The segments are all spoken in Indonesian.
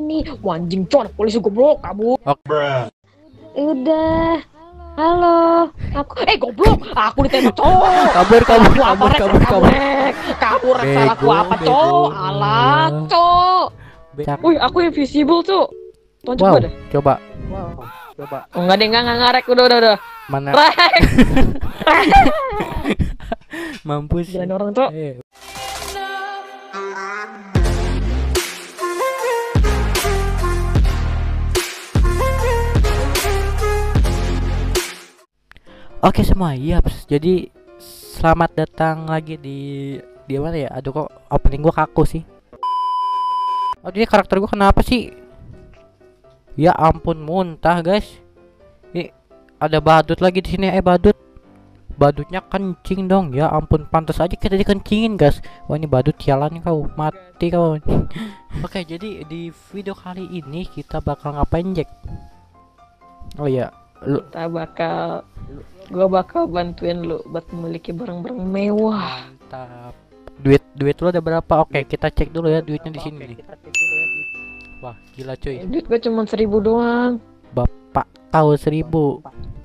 nih. Wanjing con polisi goblok kabur. Udah. Halo. Aku eh goblok aku ditembak cowok Kabur, kabur, kabur, kabur, kabur. Kabur Rek, salah apa cowok alah cowok wih aku invisible tuh tonjok Wow, dah coba. Coba. oh, enggak deh enggak enggak enggak, Rek. Udah udah udah. Mana? Mampus. Gila orang tuh Oke semua, yaps. Jadi selamat datang lagi di di mana ya? Aduh kok opening gua kaku sih. Oh, jadi karakter gua kenapa sih? Ya ampun muntah, guys. Ini ada badut lagi di sini. Eh badut. Badutnya kencing dong. Ya ampun, pantas aja kita dikencingin, guys. Wah, ini badut sialan kau. Mati kau. Oke, jadi di video kali ini kita bakal ngapain, Jack? Oh iya, lu kita bakal gua bakal bantuin lu buat memiliki barang-barang mewah Mantap. Duit duit lu ada berapa? Oke, kita cek dulu ya duitnya di sini nih. Wah, gila cuy. duit gua cuma seribu doang Bapak tahu seribu.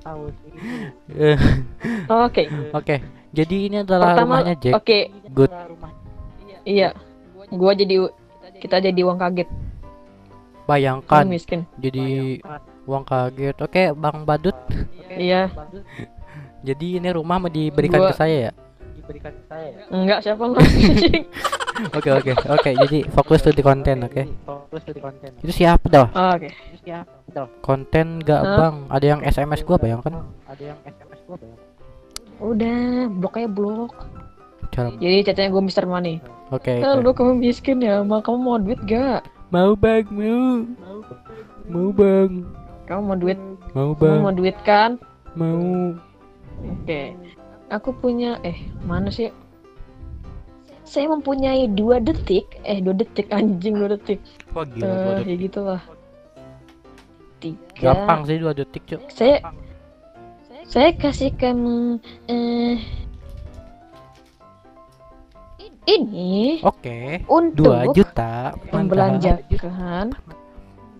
Oke Oke, jadi ini adalah pertama rumahnya Jack. oke Good. iya gua jadi kita jadi uang kaget kan Bayangkan miskin jadi uang kaget. Oke, Bang Badut. iya Jadi ini rumah mau diberikan Gua- ke saya ya? enggak siapa lu Oke, oke. Oke, jadi fokus tuh di konten, oke? Itu siapa dah? Oh, oke Konten gak Hah? Bang? Ada yang SMS gua bayangkan. udah blok aja blok Cara jadi chatnya gua Mister Money Oke. oke. Halo kamu miskin ya mau kamu mau duit gak Mau bang, mau. Mau bang, kamu mau duit mau kamu bang, mau duit kan mau. oke aku punya eh mana sih saya mempunyai dua detik eh dua detik anjing dua detik Wah gila dua Eh, detik. ya gitulah tiga Gampang sih dua detik cuk. saya saya kasih kamu eh ini Oke. untuk Dua juta. Mantap.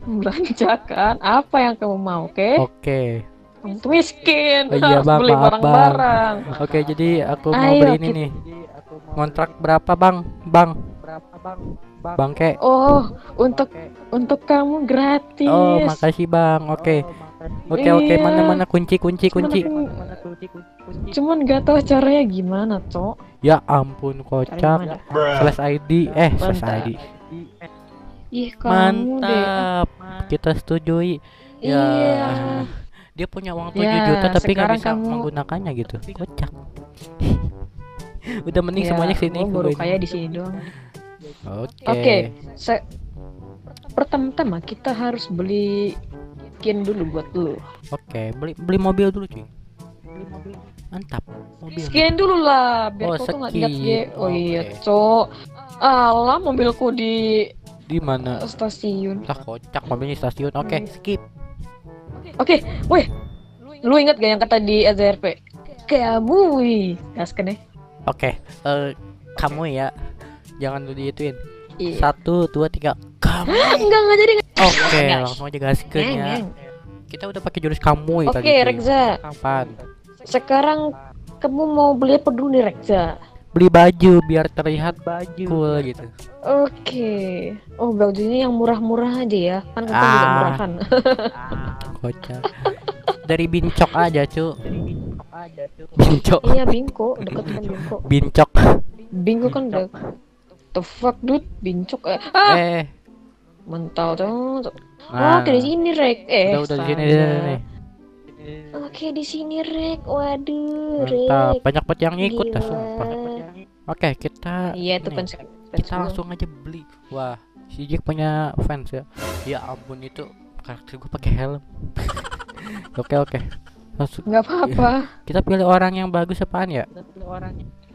Membelanjakan apa yang kamu mau oke Oke. kamu tuh miskin Oh iya, harus Bang, beli barang-barang Oke jadi aku mau Ayo, beli ini kita- nih. Kontrak berapa bang? Bang. Bangke. oh untuk untuk kamu gratis Oh makasih bang. Oke. Oke oke Iya. mana mana kunci kunci Cuman kunci. aku- cuman gak tahu caranya gimana cok Ya ampun kocak. Slash ID eh slash. ID. Ih kamu deh Mantap. Kita setujui. Ya. iya Dia punya uang 7 Ya, juta tapi nggak bisa kamu- menggunakannya gitu. Kocak. Udah mending Ya, semuanya sini gua baru kaya di sini doang Oke. Oke, se- pertama-tama kita harus beli skin dulu buat lu. Oke, beli beli mobil dulu cuy. Mantap, mobil. Skin dulu lah, biar Oh, kau tuh nggak skin. lihat ye. Oh iya, Oke. cok. Alah, mobilku di Di mana? stasiun. Lah kocak mobilnya stasiun. Oke, skip. Oke, weh, lu ingat gak yang kata di AZRP? Kamu, wih, gaskan ya. Oke, eh kamu ya. Jangan lu diituin. Iya. Satu, dua, tiga. Kamu. Enggak, enggak jadi. Oke, Nggak. langsung aja ya. ngeng. Kita udah pakai jurus kamu ya Oke, tadi. cuy. Rekza. Kapan? Sekarang kamu mau beli apa dulu nih, Rekza? Beli baju biar terlihat baju cool gitu. Oke. Oh, bajunya yang murah-murah aja ya. Kan kita juga Ah. murahan. Kocak. Dari bincok aja, cu. Bincok. iya, Bingko, deket kan Bingko. Bincok. Bingko kan udah The fuck dude, bincok eh. Ah, Eh. mental tuh. Nah, Oke di sini rek. Eh, udah udah di sini nih. Oke di sini rek. Waduh, Mantap, rek. banyak banget yang ngikut dah sumpah. Oke, kita Iya itu fans. fans kita langsung aja beli. Wah, si Jack punya fans ya. Ya ampun itu karakter gue pakai helm. oke oke. Langsung nggak apa-apa. kita pilih orang yang bagus apaan ya?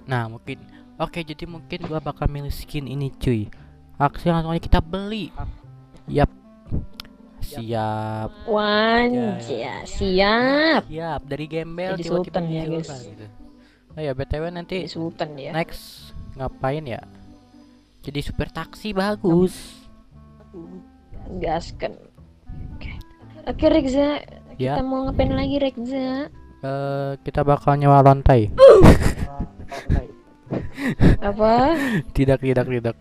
Nah, mungkin Oke, jadi mungkin gua bakal milih skin ini cuy. Aksi langsung aja kita beli. Yap. Siap. Wanja, siap. Siap dari gembel Jadi tiba-tiba ya, guys. gitu. Oh ya, BTW nanti Sultan ya. next ngapain ya? Jadi supir taksi bagus. gaskan. Oke. Oke Rekza, Ya. kita mau ngapain lagi Rekza? Eh, kita bakal nyewa lontai. Apa? tidak, tidak, tidak.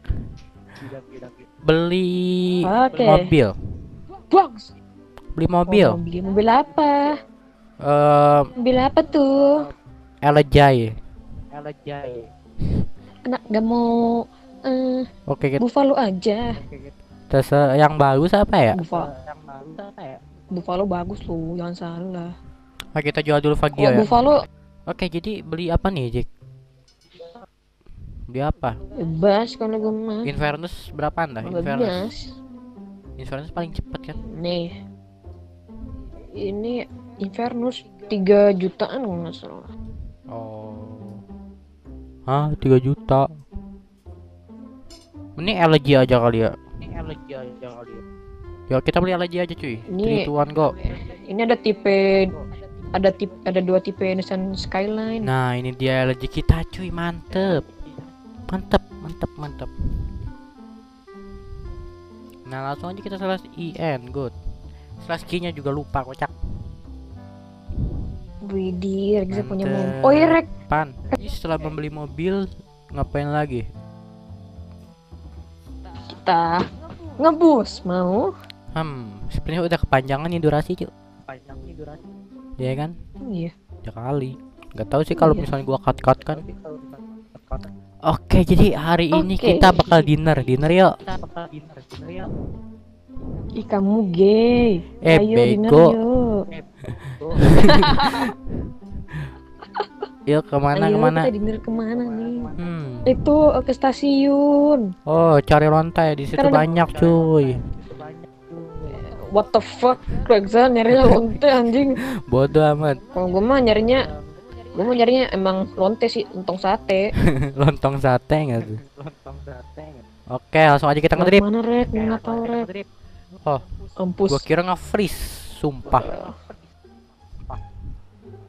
Beli Oke. mobil. Box. Beli mobil. Oh, mobil. Mobil apa? Eh, Mobil apa tuh? Elejay. Kena gak mau eh Oke, kita Buffalo aja. terus eh, yang bagus apa ya? Buffalo. Buffalo bagus loh, jangan salah. Ah, kita jual dulu Vagio Kalau ya. Buffalo Oke, jadi beli apa nih, Jack? Beli apa? bebas kalau gue mah. Invernus berapaan dah? Invernus. Bebas. Invernus paling cepet kan? Nih. Ini Invernus 3 jutaan kalau nggak salah. Oh. Hah, 3 juta. Ini LG aja kali ya. Ini LG aja kali ya. Ya kita beli LG aja cuy. Ini- 3 1 go. Ini ada tipe ada tipe ada dua tipe Nissan Skyline. Nah, ini dia LG kita cuy, mantep. Mantep, mantep, mantep. Nah, langsung aja kita slash IN, good. Slash Q-nya juga lupa kocak. Widih, Rekza punya mobil. Oh iya Rek, Pan. Jadi setelah membeli mobil ngapain lagi? kita ngebus mau? Hmm, sebenarnya udah kepanjangan nih durasi, cuy. Panjang nih durasi. Iya kan? Iya. Ya kali. Nggak tahu sih kalau Iya. misalnya gua cut-cut kan. Oke, jadi hari ini kita bakal dinner. Dinner yuk. Ih kamu gay. Eh, Ayo dinner bego. yuk. Yuk ke mana Ayo ke mana? kita dinner ke mana nih? Hmm. Itu eh, ke stasiun. Oh, cari lontai di situ Karena- banyak cuy. What the fuck? Rekza nyarinya lonte anjing. Bodoh amat. Kalau gue mah nyarinya gue mau nyarinya emang lonte sih, untung sate. Lontong sate enggak tuh? Oke, langsung aja kita ngedrip. Mana Rek? Gue nggak tahu Rek. Oh, Ampus. gua kira nge-freeze, sumpah.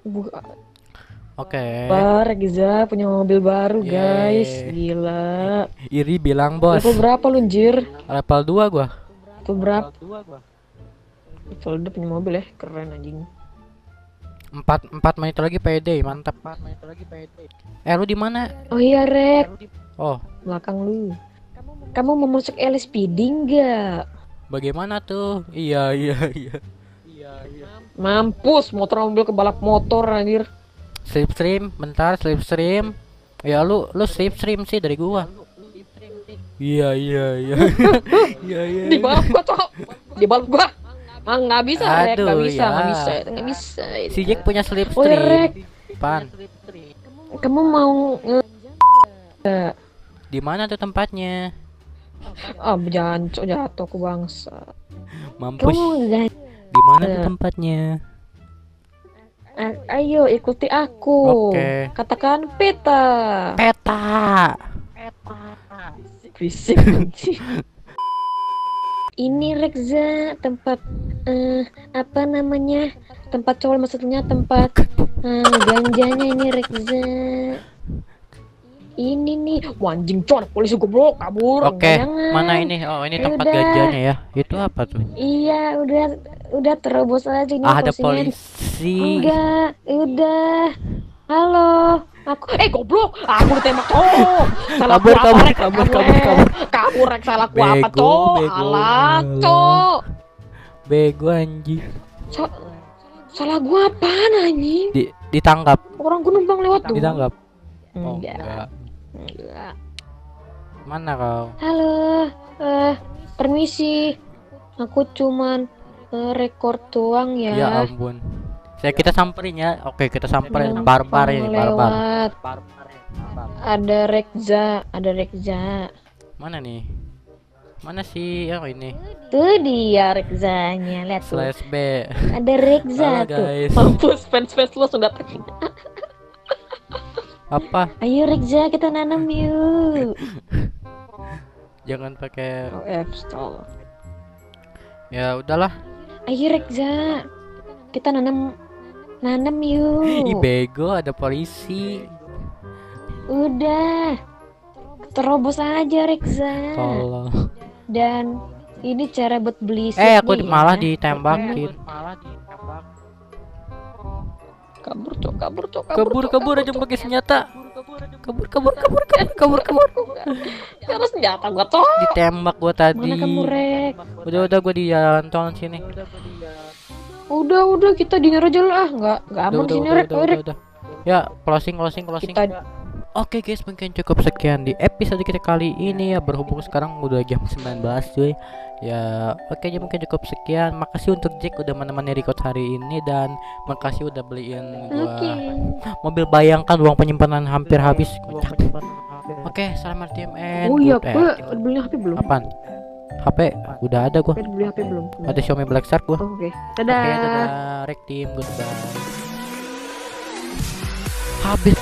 Bu- Oke. Wah, Rekza punya mobil baru guys. Yeay. Gila. Iri bilang, "Bos, Level berapa lu anjir? level 2 gua." Level berapa? Level udah punya mobil ya, keren anjing. 4 4 menit lagi PD, mantap. 4 menit lagi PD. Eh, lu di mana? Oh iya Rek, Oh, belakang lu. Kamu mau masuk LSPD enggak? bagaimana tuh? Iya, iya, iya. Mampus, motor mobil ke balap motor anjir. Slipstream, bentar, slipstream. Ya lu lu slipstream sih dari gua. Iya, iya, iya. Iya, iya. Di balap gua tuh. Di balap gua. Ah, nggak bisa, Rek. Nggak bisa, nggak ya. bisa. Nggak bisa. itu. Si Jack punya Oh, iya, slipstream. Rek. Pan. Kamu mau Di mana tuh tempatnya? Ah, jancok jatuh ke bangsa. Mampus. Di mana tuh Eh. tempatnya? A- Ayo ikuti aku. Oke. Katakan peta. Peta. Fisik anjing. Ini Rekza tempat eh apa namanya? Tempat cowok maksudnya tempat eh, ganjanya ini Rekza. Ini nih, Wah, anjing cowok polisi goblok kabur. Oke, Jangan. mana ini? Oh, ini tempat Udah. ganjanya ya. Itu apa tuh? Iya, udah udah terobos aja ini Ah, ada polisi. Enggak, udah. Halo, aku eh goblok, aku ditembak cowok. Salah Kabur, gua apa, kabur, Rek? kabur, Rek. kabur, kabur. Kabur, Rek, salah gua apa, cowok? bego. Alah, cowok. Bego anjing. Sa- salah gua apaan anjing? Di ditangkap, Orang gua numpang lewat tuh. ditangkap. Oh, Enggak. enggak. enggak. Mana kau? Halo, eh permisi. Aku cuman eh, rekor doang ya. Ya ampun. Saya kita samperin ya. Oke, kita samperin barbar ini, barbar. Ada Rekza, ada Rekza. Mana nih? Mana sih yang ini? Tuh dia Rekzanya, lihat tuh. Slash B. Ada Rekza Halo, tuh. guys. Mampus fans-fans lu sudah Apa? Ayo Rekza kita nanam yuk. Jangan pakai Oh, F stall. ya udahlah. Ayo Rekza. Kita nanam nanam Ih yuk. bego ada polisi. Udah. Terobos aja Rekza. Tolong. Dan Ini cara buat beli Eh, aku nih, malah ya. ditembakin. Kabur cok, kabur cok, Kabur, Cok, kabur aja Cok. pakai senjata. Kabur, kabur, kabur, kabur, kabur, kabur. Cara senjata gua toh. Ditembak gua tadi. Mana kamu rek? Udah, udah gua di jalan tol sini. Udah, udah kita dinner aja lah. Nggak, nggak aman udah, sini udah, rek, udah, udah, rek. udah. Ya, closing, closing, closing. Kita Oke guys, mungkin cukup sekian di episode kita kali ini ya berhubung sekarang udah jam 19 cuy. Ya, oke aja mungkin cukup sekian. Makasih untuk Jack udah menemani record hari ini dan makasih udah beliin gua Oke. mobil bayangkan uang penyimpanan hampir habis. Oke, selamat TMN. Oh iya, Good- eh, beli HP belum? apaan? HP udah ada gua. Beli HP belum? Ada Xiaomi Black Shark gua. Oh, Oke. Oke, Dadah. dadah. Rek team, goodbye. Habis.